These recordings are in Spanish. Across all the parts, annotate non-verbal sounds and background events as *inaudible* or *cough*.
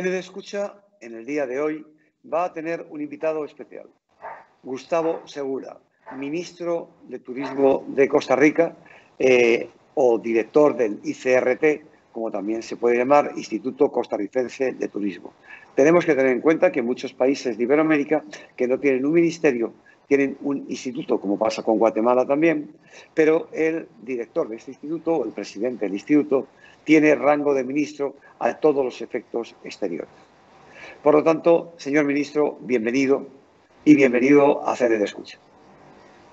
de Escucha en el día de hoy va a tener un invitado especial, Gustavo Segura, ministro de Turismo de Costa Rica eh, o director del ICRT, como también se puede llamar Instituto Costarricense de Turismo. Tenemos que tener en cuenta que muchos países de Iberoamérica que no tienen un ministerio tienen un instituto, como pasa con Guatemala también, pero el director de este instituto, el presidente del instituto, tiene rango de ministro a todos los efectos exteriores. Por lo tanto, señor ministro, bienvenido y bienvenido a CNE de Escucha.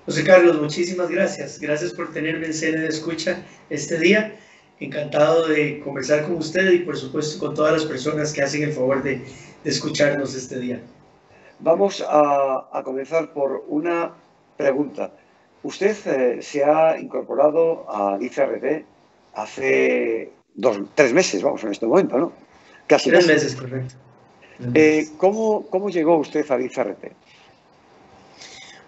José Carlos, muchísimas gracias. Gracias por tenerme en CNE de Escucha este día. Encantado de conversar con usted y, por supuesto, con todas las personas que hacen el favor de, escucharnos este día. Vamos a, comenzar por una pregunta. Usted eh, se ha incorporado al ICRT hace dos, tres meses, vamos, en este momento, ¿no? Casi tres meses, correcto. Eh, ¿cómo, ¿Cómo llegó usted al ICRT?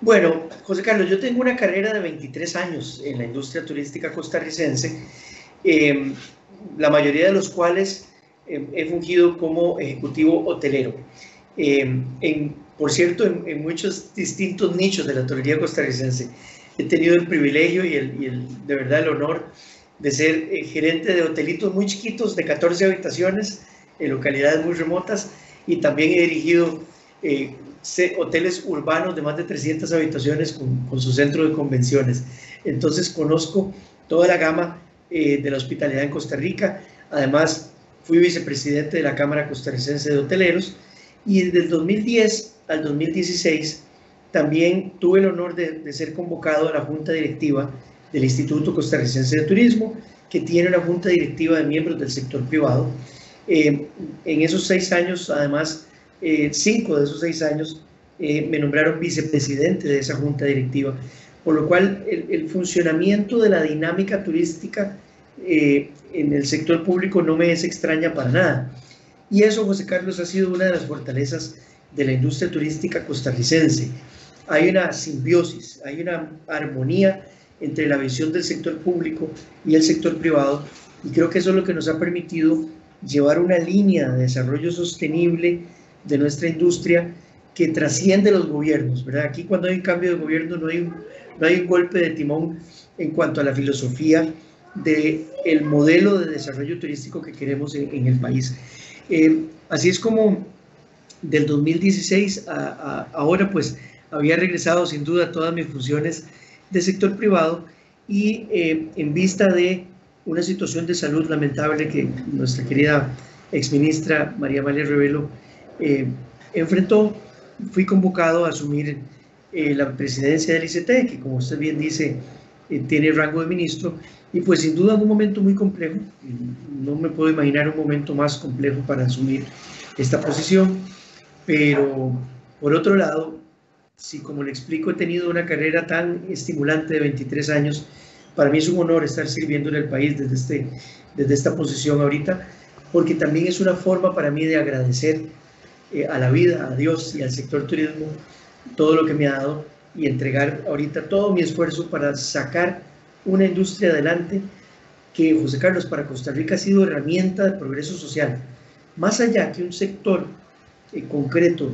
Bueno, José Carlos, yo tengo una carrera de 23 años en la industria turística costarricense, em, la mayoría de los cuales em, he fungido como ejecutivo hotelero. Em, en, por cierto, en, muchos distintos nichos de la hotelería costarricense. He tenido el privilegio y, el, y el, de verdad el honor de ser eh, gerente de hotelitos muy chiquitos de 14 habitaciones en localidades muy remotas y también he dirigido eh, hoteles urbanos de más de 300 habitaciones con, su centro de convenciones. Entonces conozco toda la gama eh, de la hospitalidad en Costa Rica. Además, fui vicepresidente de la Cámara Costarricense de Hoteleros y desde el 2010 al 2016 también tuve el honor de, de ser convocado a la Junta Directiva del Instituto Costarricense de Turismo, que tiene una junta directiva de miembros del sector privado. Eh, en esos seis años, además, eh, cinco de esos seis años eh, me nombraron vicepresidente de esa junta directiva, por lo cual el, funcionamiento de la dinámica turística en el sector público no me es extraña para nada. Y eso, José Carlos, ha sido una de las fortalezas de la industria turística costarricense. Hay una simbiosis, hay una armonía entre la visión del sector público y el sector privado y creo que eso es lo que nos ha permitido llevar una línea de desarrollo sostenible de nuestra industria que trasciende los gobiernos, ¿verdad? Aquí cuando hay un cambio de gobierno no hay un, no hay un golpe de timón en cuanto a la filosofía del el modelo de desarrollo turístico que queremos en, el país. Eh, así es como del 2016 a, ahora pues había regresado sin duda todas mis funciones de sector privado y eh, en vista de una situación de salud lamentable que nuestra querida exministra María Amalia Revelo eh, enfrentó, fui convocado a asumir eh, la presidencia del ICT, que como usted bien dice, tiene rango de ministro, y pues sin duda un momento muy complejo, no me puedo imaginar un momento más complejo para asumir esta posición, pero por otro lado, si como le explico he tenido una carrera tan estimulante de 23 años, para mí es un honor estar sirviéndole al país desde, este, desde esta posición ahorita, porque también es una forma para mí de agradecer eh, a la vida, a Dios y al sector turismo todo lo que me ha dado y entregar ahorita todo mi esfuerzo para sacar una industria adelante que, José Carlos, para Costa Rica ha sido herramienta de progreso social. Más allá que un sector concreto,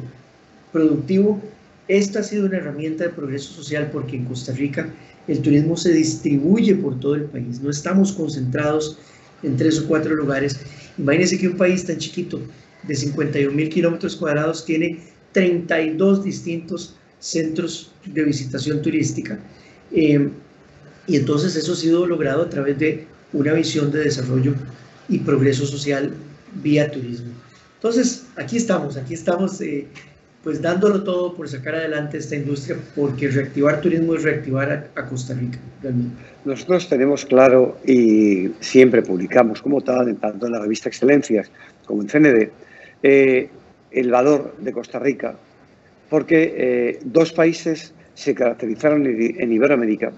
productivo, esta ha sido una herramienta de progreso social porque en Costa Rica el turismo se distribuye por todo el país, no estamos concentrados en tres o cuatro lugares. Imagínense que un país tan chiquito de 51 mil kilómetros cuadrados tiene 32 distintos centros de visitación turística. Eh, y entonces eso ha sido logrado a través de una visión de desarrollo y progreso social vía turismo. Entonces, aquí estamos, aquí estamos eh, pues dándolo todo por sacar adelante esta industria, porque reactivar turismo es reactivar a, Costa Rica, Nosotros tenemos claro y siempre publicamos como tal, tanto en la revista Excelencias como en CND, eh, el valor de Costa Rica, porque eh, dos países se caracterizaron en Iberoamérica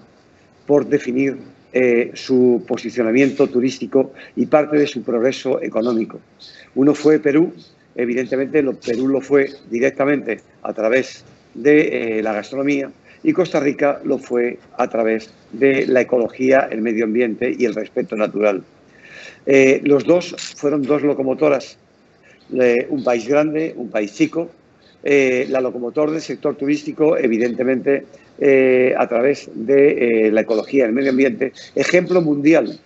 por definir eh, su posicionamiento turístico y parte de su progreso económico. Uno fue Perú, Evidentemente, Perú lo fue directamente a través de eh, la gastronomía y Costa Rica lo fue a través de la ecología, el medio ambiente y el respeto natural. Eh, los dos fueron dos locomotoras un país grande, un país chico, eh, la locomotor del sector turístico, evidentemente, eh, a través de la ecología, el medio ambiente, ejemplo mundial.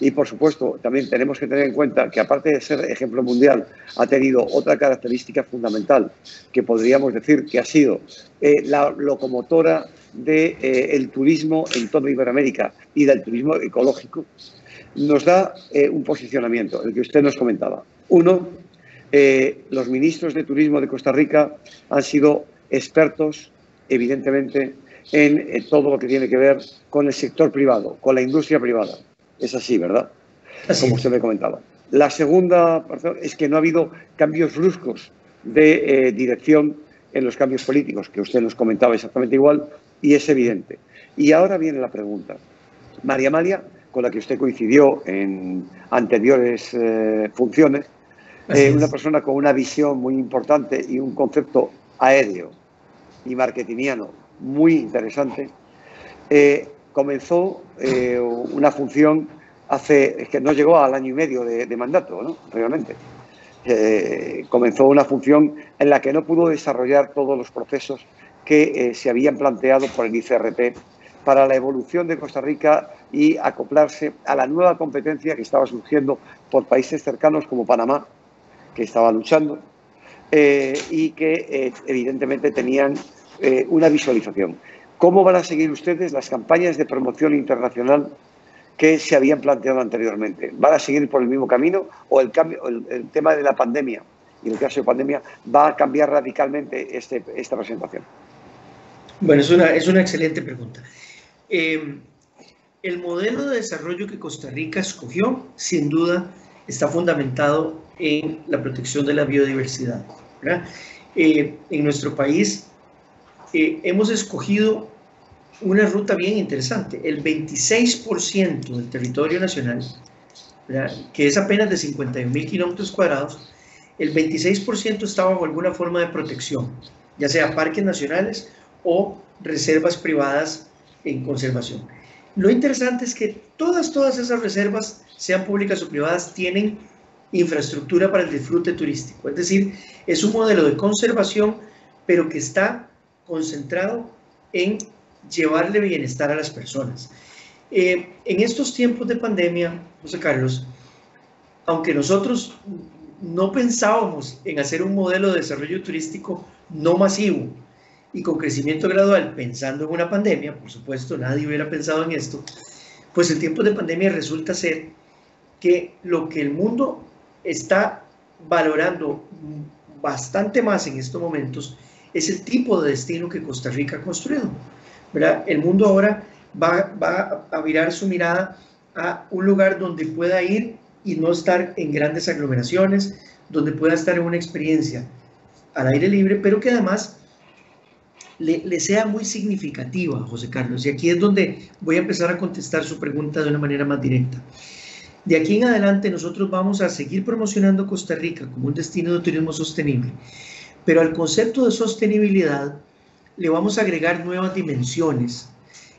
Y, por supuesto, también tenemos que tener en cuenta que, aparte de ser ejemplo mundial, ha tenido otra característica fundamental, que podríamos decir que ha sido la locomotora del turismo en toda Iberoamérica y del turismo ecológico, nos da eh, un posicionamiento, el que usted nos comentaba. Uno, eh, los ministros de Turismo de Costa Rica han sido expertos, evidentemente, en, todo lo que tiene que ver con el sector privado, con la industria privada. Es así, ¿verdad? Como usted me comentaba. La segunda parte es que no ha habido cambios bruscos de eh, dirección en los cambios políticos, que usted nos comentaba exactamente igual, y es evidente. Y ahora viene la pregunta. María Amalia con la que usted coincidió en anteriores eh, funciones, eh, una persona con una visión muy importante y un concepto aéreo y marketingiano muy interesante, eh, comenzó una función hace, es que no llegó al año y medio de, de mandato, ¿no? Realmente. comenzó una función en la que no pudo desarrollar todos los procesos que se habían planteado por el ICRP para la evolución de Costa Rica y acoplarse a la nueva competencia que estaba surgiendo por países cercanos como Panamá, que estaba luchando, eh, y que eh, evidentemente tenían eh, una visualización. ¿Cómo van a seguir ustedes las campañas de promoción internacional que se habían planteado anteriormente? ¿Van a seguir por el mismo camino o el, cambio, el, tema de la pandemia y el caso de pandemia va a cambiar radicalmente este, esta presentación? Bueno, es una, es una excelente pregunta. El modelo de desarrollo que Costa Rica escogió, sin duda, está fundamentado en la protección de la biodiversidad. Eh, en nuestro país eh, hemos escogido una ruta bien interesante. El 26% del territorio nacional, que es apenas de 51 mil kilómetros cuadrados, el 26% está bajo alguna forma de protección, ya sea parques nacionales o reservas privadas en conservación. Lo interesante es que todas, todas esas reservas, sean públicas o privadas, tienen infraestructura para el disfrute turístico. Es decir, es un modelo de conservación, pero que está concentrado en llevarle bienestar a las personas. Eh, en estos tiempos de pandemia, José Carlos, aunque nosotros no pensábamos en hacer un modelo de desarrollo turístico no masivo, y con crecimiento gradual, pensando en una pandemia, por supuesto nadie hubiera pensado en esto, pues el tiempo de pandemia resulta ser que lo que el mundo está valorando bastante más en estos momentos es el tipo de destino que Costa Rica ha construido. ¿verdad? El mundo ahora va, va a virar su mirada a un lugar donde pueda ir y no estar en grandes aglomeraciones, donde pueda estar en una experiencia al aire libre, pero que además le, sea muy significativa, José Carlos. Y aquí es donde voy a empezar a contestar su pregunta de una manera más directa. De aquí en adelante nosotros vamos a seguir promocionando Costa Rica como un destino de turismo sostenible, pero al concepto de sostenibilidad le vamos a agregar nuevas dimensiones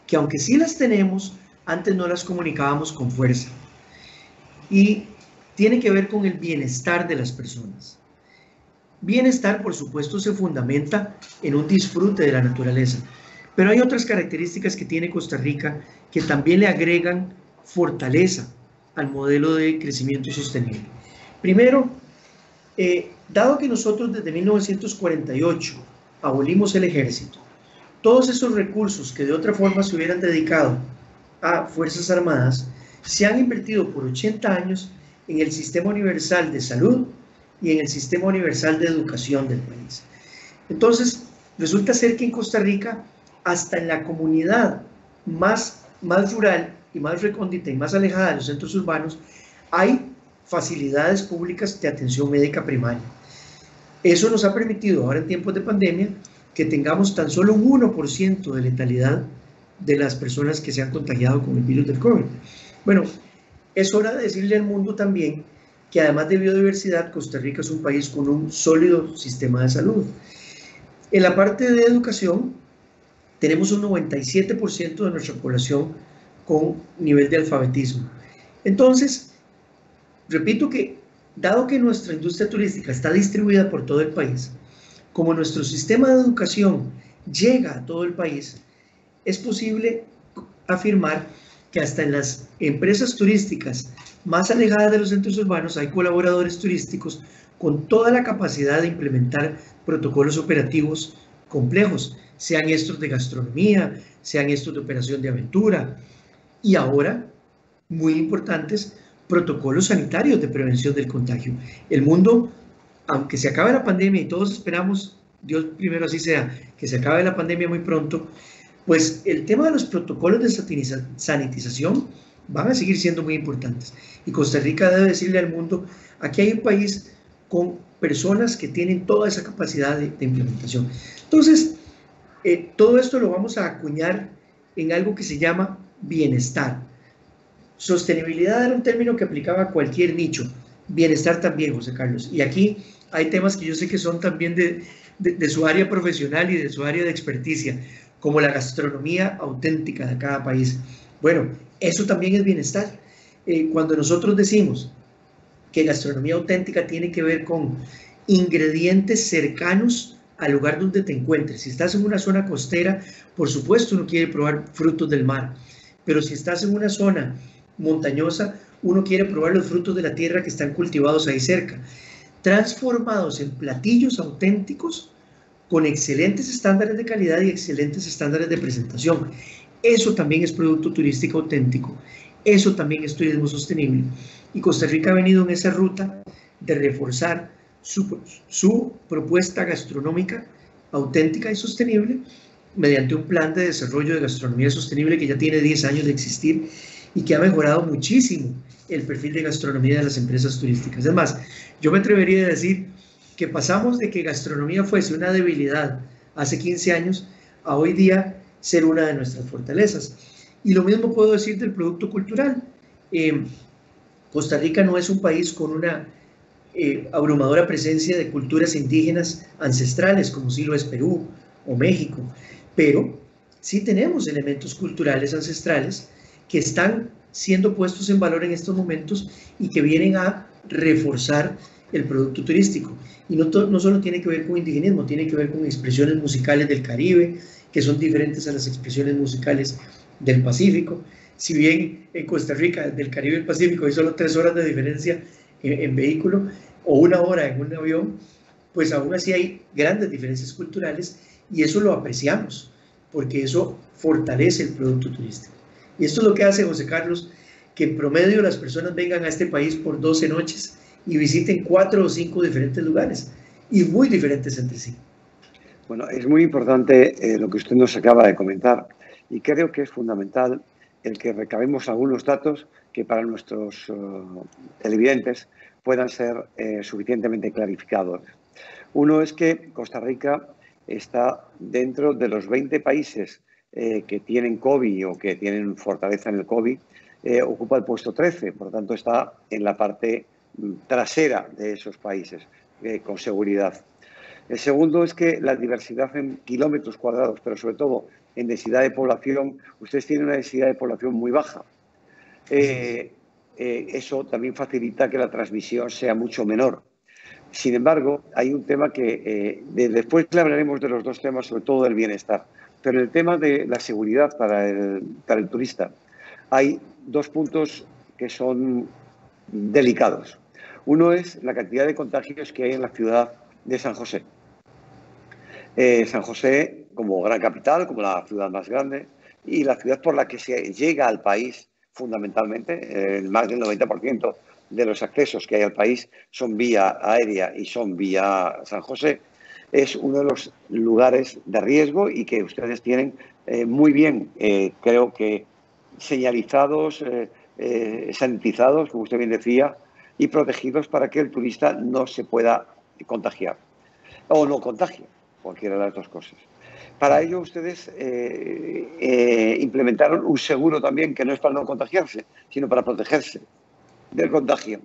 que aunque sí las tenemos, antes no las comunicábamos con fuerza. Y tiene que ver con el bienestar de las personas. Bienestar, por supuesto, se fundamenta en un disfrute de la naturaleza, pero hay otras características que tiene Costa Rica que también le agregan fortaleza al modelo de crecimiento sostenible. Primero, eh, dado que nosotros desde 1948 abolimos el ejército, todos esos recursos que de otra forma se hubieran dedicado a Fuerzas Armadas se han invertido por 80 años en el Sistema Universal de Salud, y en el sistema universal de educación del país. Entonces, resulta ser que en Costa Rica, hasta en la comunidad más, más rural y más recóndita y más alejada de los centros urbanos, hay facilidades públicas de atención médica primaria. Eso nos ha permitido ahora en tiempos de pandemia que tengamos tan solo un 1% de letalidad de las personas que se han contagiado con el virus del COVID. Bueno, es hora de decirle al mundo también que además de biodiversidad, Costa Rica es un país con un sólido sistema de salud. En la parte de educación, tenemos un 97% de nuestra población con nivel de alfabetismo. Entonces, repito que dado que nuestra industria turística está distribuida por todo el país, como nuestro sistema de educación llega a todo el país, es posible afirmar que hasta en las empresas turísticas más alejadas de los centros urbanos hay colaboradores turísticos con toda la capacidad de implementar protocolos operativos complejos, sean estos de gastronomía, sean estos de operación de aventura y ahora, muy importantes, protocolos sanitarios de prevención del contagio. El mundo, aunque se acabe la pandemia y todos esperamos, Dios primero así sea, que se acabe la pandemia muy pronto, pues el tema de los protocolos de sanitización van a seguir siendo muy importantes. Y Costa Rica debe decirle al mundo, aquí hay un país con personas que tienen toda esa capacidad de, implementación. Entonces, eh, todo esto lo vamos a acuñar en algo que se llama bienestar. Sostenibilidad era un término que aplicaba a cualquier nicho. Bienestar también, José Carlos. Y aquí hay temas que yo sé que son también de, de su área profesional y de su área de experticia, como la gastronomía auténtica de cada país. Bueno, eso también es bienestar. Eh, cuando nosotros decimos que gastronomía auténtica tiene que ver con ingredientes cercanos al lugar donde te encuentres. Si estás en una zona costera, por supuesto uno quiere probar frutos del mar, pero si estás en una zona montañosa, uno quiere probar los frutos de la tierra que están cultivados ahí cerca, transformados en platillos auténticos con excelentes estándares de calidad y excelentes estándares de presentación. Eso también es producto turístico auténtico. Eso también es turismo sostenible. Y Costa Rica ha venido en esa ruta de reforzar su, propuesta gastronómica auténtica y sostenible mediante un plan de desarrollo de gastronomía sostenible que ya tiene 10 años de existir y que ha mejorado muchísimo el perfil de gastronomía de las empresas turísticas. Además, yo me atrevería a decir que pasamos de que gastronomía fuese una debilidad hace 15 años a hoy día ser una de nuestras fortalezas. Y lo mismo puedo decir del producto cultural. Eh, Costa Rica no es un país con una eh, abrumadora presencia de culturas indígenas ancestrales, como sí lo es Perú o México, pero sí tenemos elementos culturales ancestrales que están siendo puestos en valor en estos momentos y que vienen a reforzar el producto turístico. Y no, no solo tiene que ver con indigenismo, tiene que ver con expresiones musicales del Caribe, que son diferentes a las expresiones musicales del Pacífico. Si bien en Costa Rica, del Caribe al Pacífico, hay solo tres horas de diferencia en, vehículo o una hora en un avión, pues aún así hay grandes diferencias culturales y eso lo apreciamos, porque eso fortalece el producto turístico. Y esto es lo que hace José Carlos, que en promedio las personas vengan a este país por 12 noches y visiten cuatro o cinco diferentes lugares y muy diferentes entre sí. Bueno, es muy importante eh, lo que usted nos acaba de comentar y creo que es fundamental el que recabemos algunos datos que para nuestros uh, televidentes puedan ser eh, suficientemente clarificados. Uno es que Costa Rica está dentro de los 20 países eh, que tienen COVID o que tienen fortaleza en el COVID, ocupa el puesto 13, por lo tanto está en la parte mm, trasera de esos países, con seguridad. El segundo es que la diversidad en kilómetros cuadrados, pero sobre todo en densidad de población, ustedes tienen una densidad de población muy baja. Eh, eh, eso también facilita que la transmisión sea mucho menor. Sin embargo, hay un tema que eh, después le hablaremos de los dos temas, sobre todo del bienestar, pero el tema de la seguridad para el, para el turista, hay dos puntos que son delicados. Uno es la cantidad de contagios que hay en la ciudad de San José. Eh, San José como gran capital, como la ciudad más grande y la ciudad por la que se llega al país fundamentalmente, más del 90% de los accesos que hay al país son vía aérea y son vía San José, es uno de los lugares de riesgo y que ustedes tienen eh, muy bien, eh, creo que señalizados, sanitizados, como usted bien decía, y protegidos para que el turista no se pueda contagiar o no contagie, cualquiera de las dos cosas. Para ello ustedes eh, eh, implementaron un seguro también que no es para no contagiarse, sino para protegerse del contagio.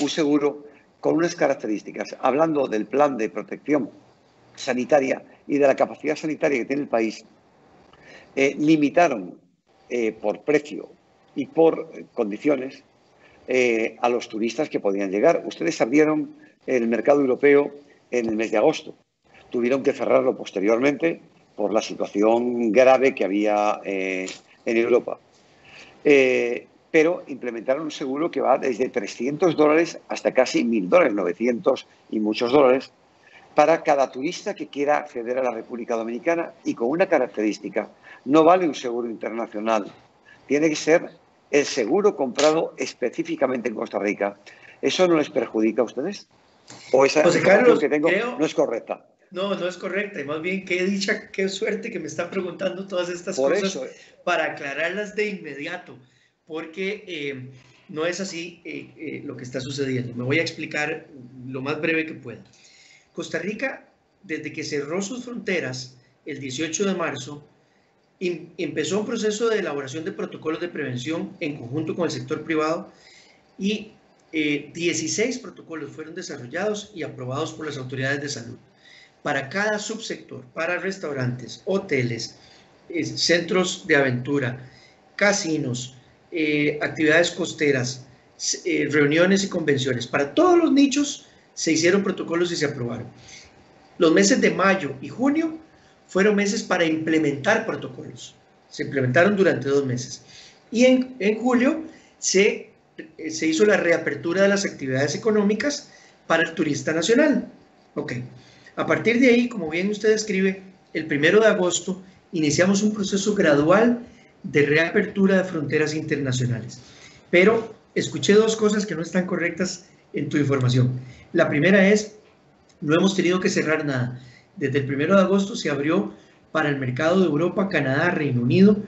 Un seguro con unas características. Hablando del plan de protección sanitaria y de la capacidad sanitaria que tiene el país, eh, limitaron por precio y por condiciones a los turistas que podían llegar. Ustedes abrieron el mercado europeo en el mes de agosto. Tuvieron que cerrarlo posteriormente por la situación grave que había eh, en Europa. Eh, pero implementaron un seguro que va desde 300 dólares hasta casi 1.000 dólares, 900 y muchos dólares, para cada turista que quiera acceder a la República Dominicana y con una característica, no vale un seguro internacional, tiene que ser el seguro comprado específicamente en Costa Rica. ¿Eso no les perjudica a ustedes? ¿O esa José Carlos, que tengo no es correcta? No, no es correcta. Y más bien, qué dicha, qué suerte que me está preguntando todas estas cosas eh. para aclararlas de inmediato, porque eh, no es así eh, lo que está sucediendo. Me voy a explicar lo más breve que pueda. Costa Rica, desde que cerró sus fronteras el 18 de marzo, empezó un proceso de elaboración de protocolos de prevención en conjunto con el sector privado y 16 protocolos fueron desarrollados y aprobados por las autoridades de salud para cada subsector, para restaurantes, hoteles, centros de aventura, casinos, eh, actividades costeras, eh, reuniones y convenciones. Para todos los nichos se hicieron protocolos y se aprobaron. Los meses de mayo y junio fueron meses para implementar protocolos. Se implementaron durante dos meses. Y en, en julio se, se hizo la reapertura de las actividades económicas para el turista nacional. Ok. A partir de ahí, como bien usted escribe, el primero de agosto iniciamos un proceso gradual de reapertura de fronteras internacionales. Pero escuché dos cosas que no están correctas en tu información. La primera es, no hemos tenido que cerrar nada. Desde el primero de agosto se abrió para el mercado de Europa, Canadá, Reino Unido,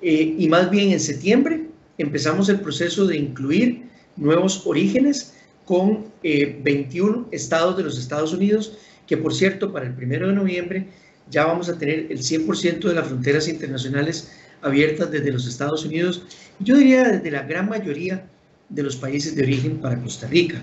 eh, y más bien en septiembre empezamos el proceso de incluir nuevos orígenes con 21 eh, estados de los Estados Unidos que por cierto, para el primero de noviembre ya vamos a tener el 100% de las fronteras internacionales abiertas desde los Estados Unidos, yo diría desde la gran mayoría de los países de origen para Costa Rica.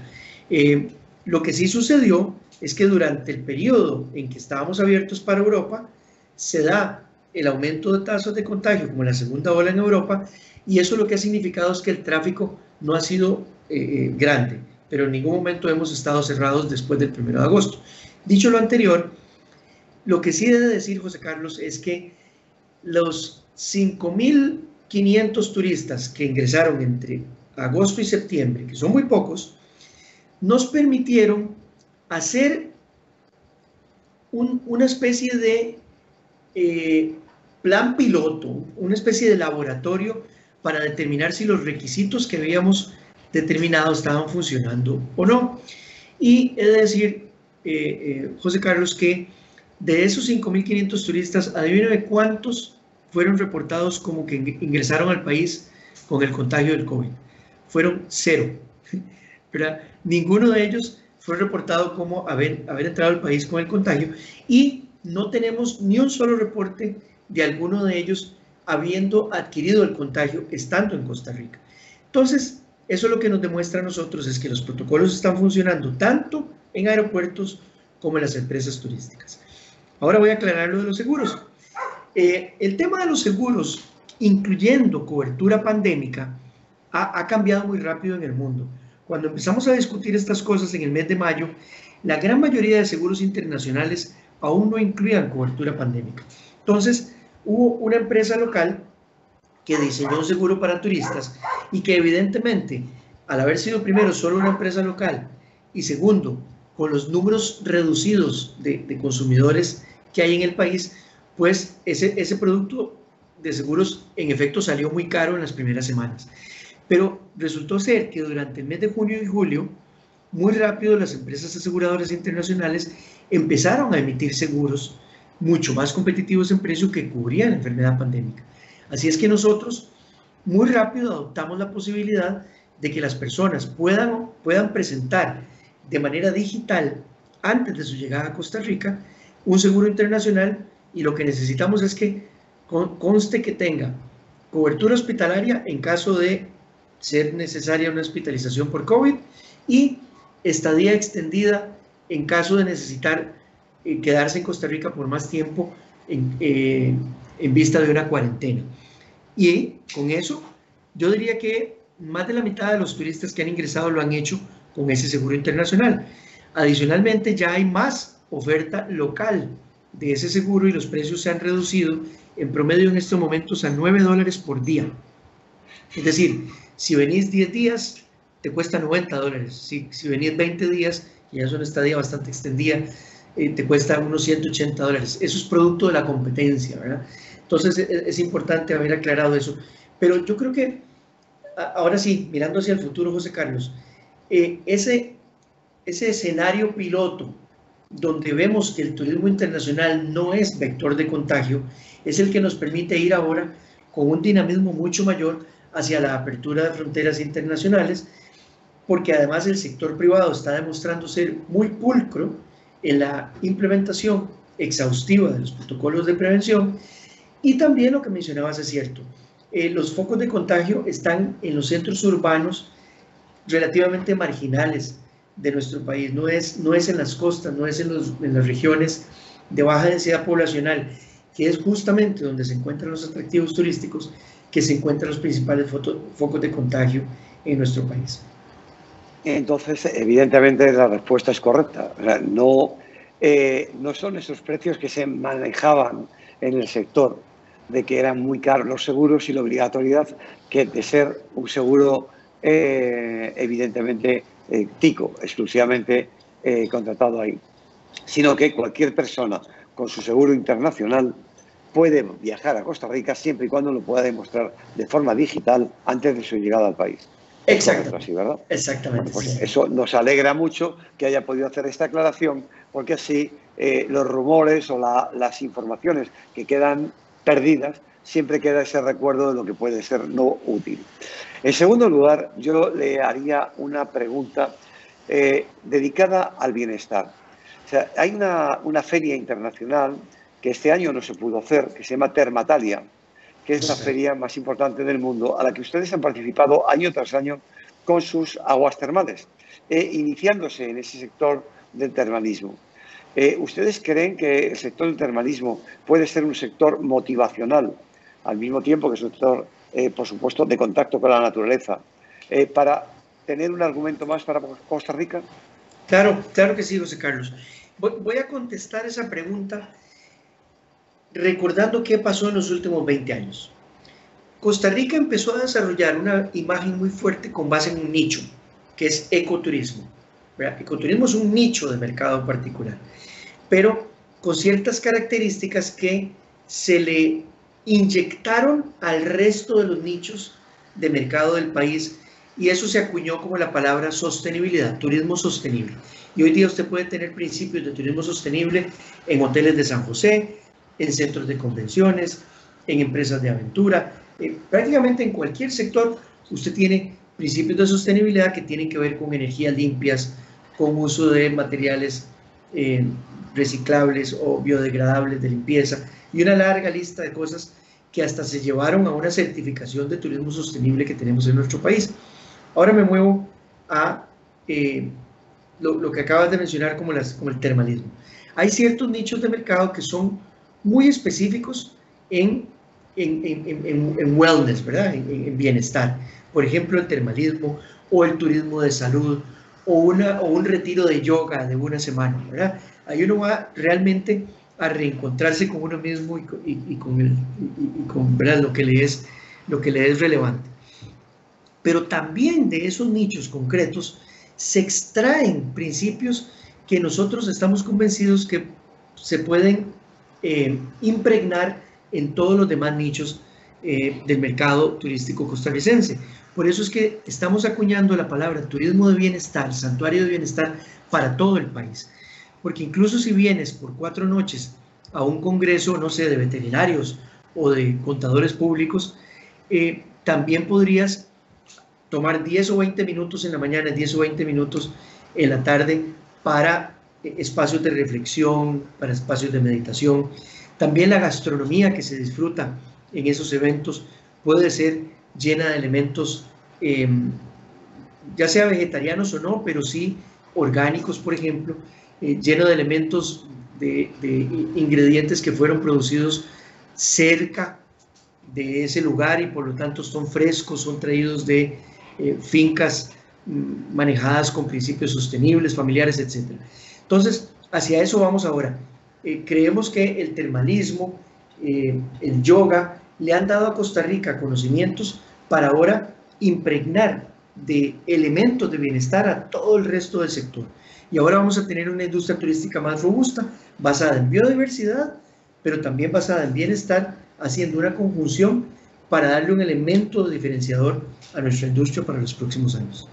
Eh, lo que sí sucedió es que durante el periodo en que estábamos abiertos para Europa, se da el aumento de tasas de contagio como la segunda ola en Europa, y eso lo que ha significado es que el tráfico no ha sido eh, eh, grande, pero en ningún momento hemos estado cerrados después del 1 de agosto. Dicho lo anterior, lo que sí debe decir José Carlos es que los 5.500 turistas que ingresaron entre agosto y septiembre, que son muy pocos, nos permitieron hacer una especie de eh, plan piloto, una especie de laboratorio para determinar si los requisitos que habíamos determinado estaban funcionando o no. Y de decir eh, eh, José Carlos, que de esos 5.500 turistas, adivíname cuántos fueron reportados como que ingresaron al país con el contagio del COVID. Fueron cero. *laughs* ¿verdad? Ninguno de ellos fue reportado como haber, haber entrado al país con el contagio y no tenemos ni un solo reporte de alguno de ellos habiendo adquirido el contagio estando en Costa Rica. Entonces, eso lo que nos demuestra a nosotros es que los protocolos están funcionando tanto en aeropuertos como en las empresas turísticas. Ahora voy a aclarar lo de los seguros. Eh, el tema de los seguros, incluyendo cobertura pandémica, ha, ha cambiado muy rápido en el mundo. Cuando empezamos a discutir estas cosas en el mes de mayo, la gran mayoría de seguros internacionales aún no incluían cobertura pandémica. Entonces, hubo una empresa local que diseñó un seguro para turistas y que evidentemente, al haber sido primero solo una empresa local y segundo, con los números reducidos de, consumidores que hay en el país, pues ese, ese producto de seguros en efecto salió muy caro en las primeras semanas. Pero resultó ser que durante el mes de junio y julio, muy rápido las empresas aseguradoras internacionales empezaron a emitir seguros mucho más competitivos en precio que cubrían la enfermedad pandémica. Así es que nosotros muy rápido adoptamos la posibilidad de que las personas puedan, puedan presentar de manera digital antes de su llegada a Costa Rica un seguro internacional y lo que necesitamos es que conste que tenga cobertura hospitalaria en caso de ser necesaria una hospitalización por COVID y estadía extendida en caso de necesitar eh, quedarse en Costa Rica por más tiempo eh, en vista de una cuarentena. Y con eso yo diría que más de la mitad de los turistas que han ingresado lo han hecho con ese seguro internacional. Adicionalmente, ya hay más oferta local de ese seguro y los precios se han reducido en promedio en estos momentos a 9 dólares por día. Es decir, si venís 10 días, te cuesta 90 dólares. Si, si venís 20 días, y ya es una estadía bastante extendida, eh, te cuesta unos 180 dólares. Eso es producto de la competencia, ¿verdad? Entonces es, es importante haber aclarado eso. Pero yo creo que, ahora sí, mirando hacia el futuro, José Carlos, eh, ese, ese escenario piloto donde vemos que el turismo internacional no es vector de contagio, es el que nos permite ir ahora con un dinamismo mucho mayor hacia la apertura de fronteras internacionales, porque además el sector privado está demostrando ser muy pulcro en la implementación exhaustiva de los protocolos de prevención. Y también lo que mencionabas es cierto, eh, los focos de contagio están en los centros urbanos relativamente marginales de nuestro país, no es, no es en las costas, no es en, los, en las regiones de baja densidad poblacional, que es justamente donde se encuentran los atractivos turísticos, que se encuentran los principales focos de contagio en nuestro país. Entonces, evidentemente la respuesta es correcta. no, eh, no son esos precios que se manejaban en el sector, de que eran muy caros los seguros y la obligatoriedad que de ser un seguro eh, evidentemente eh, tico, exclusivamente contratado ahí, sino que cualquier persona con su seguro internacional puede viajar a Costa Rica siempre y cuando lo pueda demostrar de forma digital antes de su llegada al país. Exactamente. ¿verdad? Exactamente. Pues eso nos alegra mucho que haya podido hacer esta aclaración, porque así eh, los rumores o las informaciones que quedan perdidas, siempre queda ese recuerdo de lo que puede ser no útil. En segundo lugar, yo le haría una pregunta eh, dedicada al bienestar. O sea, hay una, una feria internacional que este año no se pudo hacer, que se llama Termatalia, que es la feria más importante del mundo, a la que ustedes han participado año tras año con sus aguas termales, e iniciándose en ese sector del termalismo. Eh, ¿Ustedes creen que el sector del termalismo puede ser un sector motivacional, al mismo tiempo que es un sector, eh, por supuesto, de contacto con la naturaleza, eh, para tener un argumento más para Costa Rica? Claro, claro que sí, José Carlos. voy a contestar esa pregunta recordando qué pasó en los últimos 20 años. Costa Rica empezó a desarrollar una imagen muy fuerte con base en un nicho, que es ecoturismo. Ecoturismo es un nicho de mercado particular, pero con ciertas características que se le inyectaron al resto de los nichos de mercado del país y eso se acuñó como la palabra sostenibilidad, turismo sostenible. Y hoy día usted puede tener principios de turismo sostenible en hoteles de San José, en centros de convenciones, en empresas de aventura, eh, prácticamente en cualquier sector usted tiene principios de sostenibilidad que tienen que ver con energías limpias, con uso de materiales eh, reciclables o biodegradables de limpieza y una larga lista de cosas que hasta se llevaron a una certificación de turismo sostenible que tenemos en nuestro país. Ahora me muevo a eh, lo, que acabas de mencionar como, las, como el termalismo. Hay ciertos nichos de mercado que son muy específicos en, en, wellness, ¿verdad? En, bienestar. Por ejemplo, el termalismo o el turismo de salud o, una, o un retiro de yoga de una semana, ¿verdad? Ahí uno va realmente a reencontrarse con uno mismo y, con, el, con Lo, que le es, lo que le es relevante. Pero también de esos nichos concretos se extraen principios que nosotros estamos convencidos que se pueden eh, impregnar en todos los demás nichos eh, del mercado turístico costarricense. Por eso es que estamos acuñando la palabra turismo de bienestar, santuario de bienestar para todo el país. Porque incluso si vienes por cuatro noches a un congreso, no sé, de veterinarios o de contadores públicos, eh, también podrías tomar 10 o 20 minutos en la mañana, 10 o 20 minutos en la tarde para espacios de reflexión, para espacios de meditación. También la gastronomía que se disfruta en esos eventos puede ser llena de elementos, em, ya sea vegetarianos o no, pero sí orgánicos, por ejemplo, eh, lleno de elementos de, ingredientes que fueron producidos cerca de ese lugar y por lo tanto son frescos, son traídos de eh, fincas mm, manejadas con principios sostenibles, familiares, etc. Entonces, hacia eso vamos ahora. Eh, creemos que el termalismo, el yoga, le han dado a Costa Rica conocimientos para ahora impregnar de elementos de bienestar a todo el resto del sector. Y ahora vamos a tener una industria turística más robusta, basada en biodiversidad, pero también basada en bienestar, haciendo una conjunción para darle un elemento diferenciador a nuestra industria para los próximos años.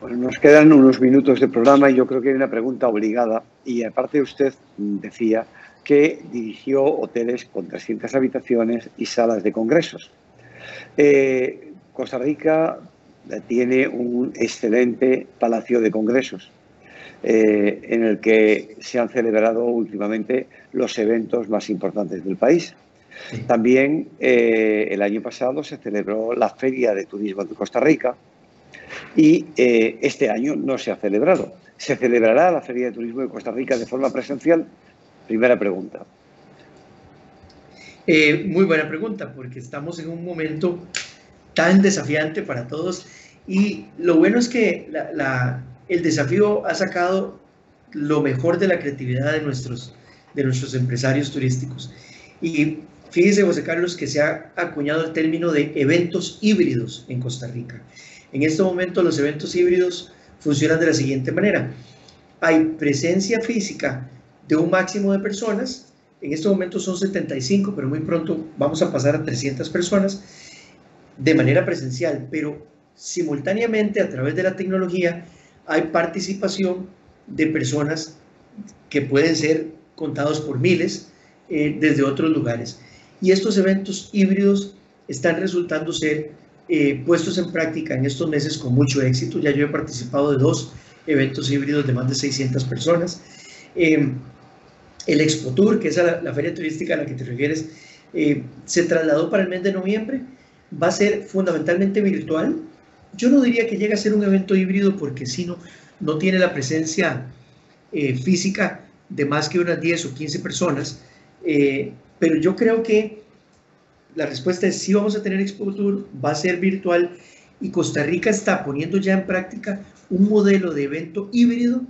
Bueno, nos quedan unos minutos de programa y yo creo que hay una pregunta obligada. Y aparte usted decía que dirigió hoteles con 300 habitaciones y salas de congresos. Eh, Costa Rica tiene un excelente palacio de congresos eh, en el que se han celebrado últimamente los eventos más importantes del país. También eh, el año pasado se celebró la Feria de Turismo de Costa Rica y eh, este año no se ha celebrado. ¿Se celebrará la Feria de Turismo de Costa Rica de forma presencial? Primera pregunta. muy buena pregunta, porque estamos en un momento tan desafiante para todos y lo bueno es que el desafío ha sacado lo mejor de la creatividad de nuestros, de nuestros empresarios turísticos. Y fíjese, José Carlos, que se ha acuñado el término de eventos híbridos en Costa Rica. En este momento los eventos híbridos funcionan de la siguiente manera. Hay presencia física de un máximo de personas, en este momento son 75, pero muy pronto vamos a pasar a 300 personas de manera presencial, pero simultáneamente a través de la tecnología hay participación de personas que pueden ser contados por miles eh, desde otros lugares. Y estos eventos híbridos están resultando ser eh, puestos en práctica en estos meses con mucho éxito. Ya yo he participado de dos eventos híbridos de más de 600 personas. Eh, el Expo Tour, que es la, feria turística a la que te refieres, se trasladó para el mes de noviembre. Va a ser fundamentalmente virtual, yo no diría que llega a ser un evento híbrido porque si no, no tiene la presencia eh, física de más que unas 10 o 15 personas, eh, pero yo creo que la respuesta es sí vamos a tener Expo Tour, va a ser virtual y Costa Rica está poniendo ya en práctica un modelo de evento híbrido,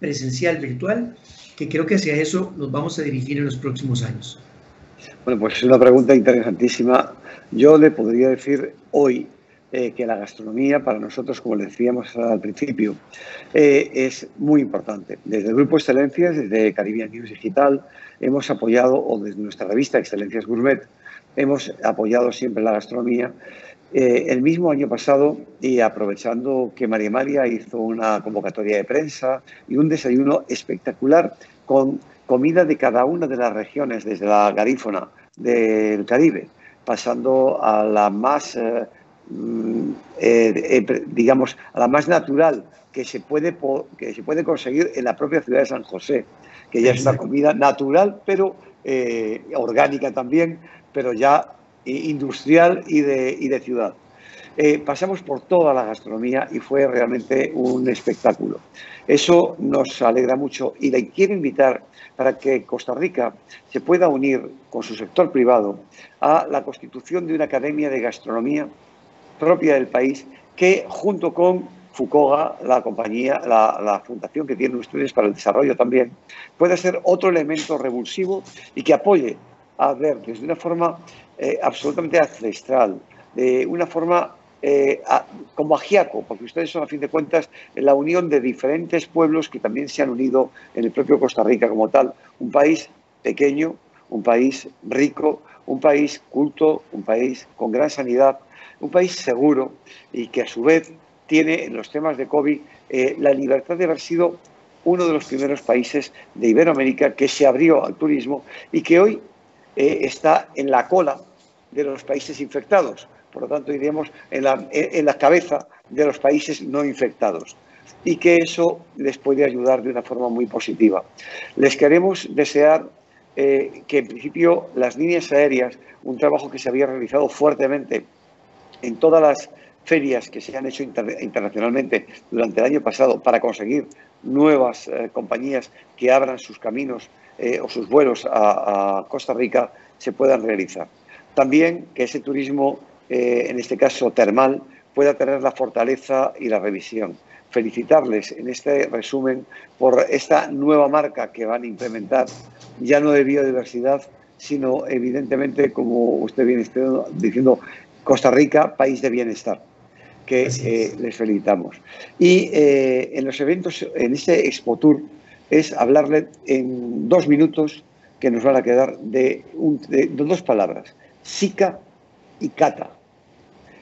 presencial, virtual, que creo que hacia eso nos vamos a dirigir en los próximos años. Bueno, pues es una pregunta interesantísima. Yo le podría decir hoy eh, que la gastronomía para nosotros, como le decíamos al principio, eh, es muy importante. Desde el Grupo Excelencias, desde Caribbean News Digital, hemos apoyado, o desde nuestra revista Excelencias Gourmet, hemos apoyado siempre la gastronomía. Eh, el mismo año pasado, y aprovechando que María María hizo una convocatoria de prensa y un desayuno espectacular con comida de cada una de las regiones, desde la garífona del Caribe, pasando a la más Mm, eh, eh, digamos, a la más natural que se, puede, que se puede conseguir en la propia ciudad de San José, que ya es una comida natural, pero eh, orgánica también, pero ya industrial y de, y de ciudad. pasamos por toda la gastronomía y fue realmente un espectáculo. Eso nos alegra mucho y le quiero invitar para que Costa Rica se pueda unir con su sector privado a la constitución de una academia de gastronomía propia del país que junto con Fucoga, la compañía, la, fundación que tiene Estudios para el Desarrollo también, puede ser otro elemento revulsivo y que apoye a ver desde una forma eh, absolutamente ancestral, de una forma eh, como agiaco, porque ustedes son a fin de cuentas la unión de diferentes pueblos que también se han unido en el propio Costa Rica como tal, un país pequeño, un país rico, un país culto, un país con gran sanidad, un país seguro y que a su vez tiene en los temas de COVID eh, la libertad de haber sido uno de los primeros países de Iberoamérica que se abrió al turismo y que hoy eh, está en la cola de los países infectados. Por lo tanto, iríamos en la, en la cabeza de los países no infectados y que eso les puede ayudar de una forma muy positiva. Les queremos desear eh, que en principio las líneas aéreas, un trabajo que se había realizado fuertemente en todas las ferias que se han hecho internacionalmente durante el año pasado para conseguir nuevas eh, compañías que abran sus caminos eh, o sus vuelos a, Costa Rica se puedan realizar. También que ese turismo, eh, en este caso termal, pueda tener la fortaleza y la revisión. Felicitarles en este resumen por esta nueva marca que van a implementar, ya no de biodiversidad, sino evidentemente, como usted viene diciendo, Costa Rica, país de bienestar, que eh, les felicitamos. Y eh, en los eventos, en este Expo Tour, es hablarle en dos minutos que nos van a quedar de, dos palabras, SICA y CATA.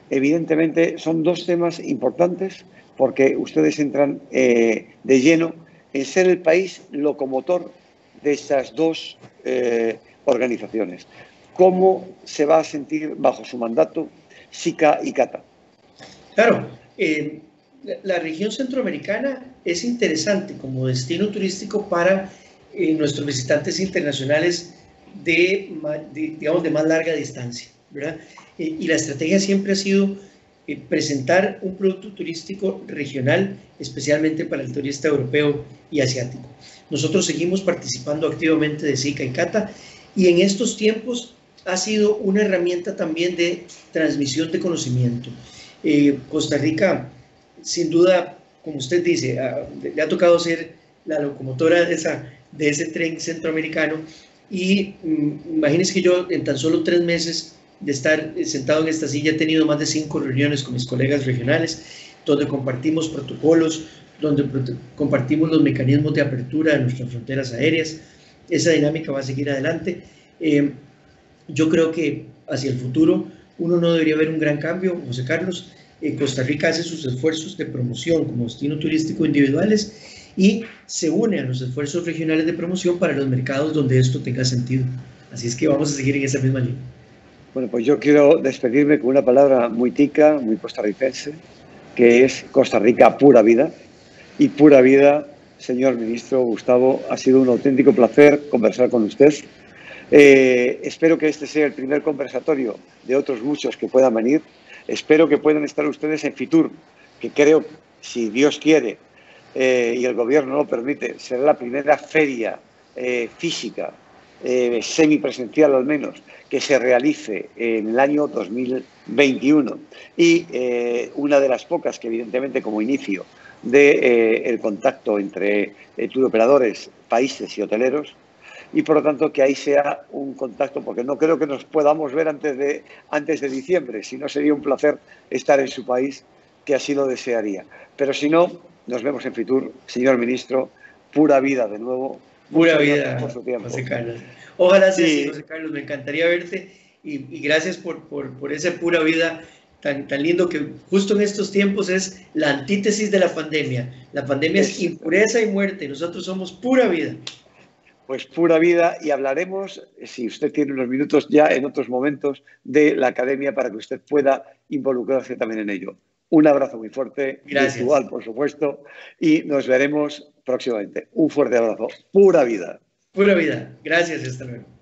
Evidentemente son dos temas importantes porque ustedes entran eh, de lleno en ser el país locomotor de estas dos organizaciones. ¿Cómo se va a sentir bajo su mandato SICA y CATA? Claro, eh, la región centroamericana es interesante como destino turístico para eh, nuestros visitantes internacionales de, digamos, de más larga distancia. ¿verdad? Eh, y la estrategia siempre ha sido presentar un producto turístico regional, especialmente para el turista europeo y asiático. Nosotros seguimos participando activamente de SICA y CATA y en estos tiempos ha sido una herramienta también de transmisión de conocimiento. Costa Rica sin duda, como usted dice, ah, le ha tocado ser la locomotora de, esa, de ese tren centroamericano y mm, imagínense que yo en tan solo tres meses de estar sentado en esta silla he tenido más de cinco reuniones con mis colegas regionales donde compartimos protocolos, donde compartimos los mecanismos de apertura de nuestras fronteras aéreas. Esa dinámica va a seguir adelante. Eh, yo creo que hacia el futuro uno no debería ver un gran cambio, José Carlos. Costa Rica hace sus esfuerzos de promoción como destino turístico individuales y se une a los esfuerzos regionales de promoción para los mercados donde esto tenga sentido. Así es que vamos a seguir en esa misma línea. Bueno, pues yo quiero despedirme con una palabra muy tica, muy costarricense, que es Costa Rica pura vida. Y pura vida, señor ministro Gustavo, ha sido un auténtico placer conversar con usted. Eh, espero que este sea el primer conversatorio de otros muchos que puedan venir Espero que puedan estar ustedes en Fitur, que creo, si Dios quiere eh, y el gobierno lo permite, será la primera feria eh, física, eh, semipresencial al menos, que se realice en el año 2021. Y una de las pocas que evidentemente como inicio del el contacto entre operadores, países y hoteleros, y por lo tanto que ahí sea un contacto, porque no creo que nos podamos ver antes de, antes de diciembre, si no sería un placer estar en su país, que así lo desearía. Pero si no, nos vemos en Fitur, señor ministro, pura vida de nuevo. Pura vida, José Carlos. Ojalá sí. José Carlos, me encantaría verte y, gracias por, por, por, esa pura vida tan, tan lindo que justo en estos tiempos es la antítesis de la pandemia. La pandemia es impureza y muerte, nosotros somos pura vida pues pura vida y hablaremos, si usted tiene unos minutos ya en otros momentos, de la academia para que usted pueda involucrarse también en ello. Un abrazo muy fuerte, virtual por supuesto, y nos veremos próximamente. Un fuerte abrazo. Pura vida. Pura vida. Gracias, hasta luego.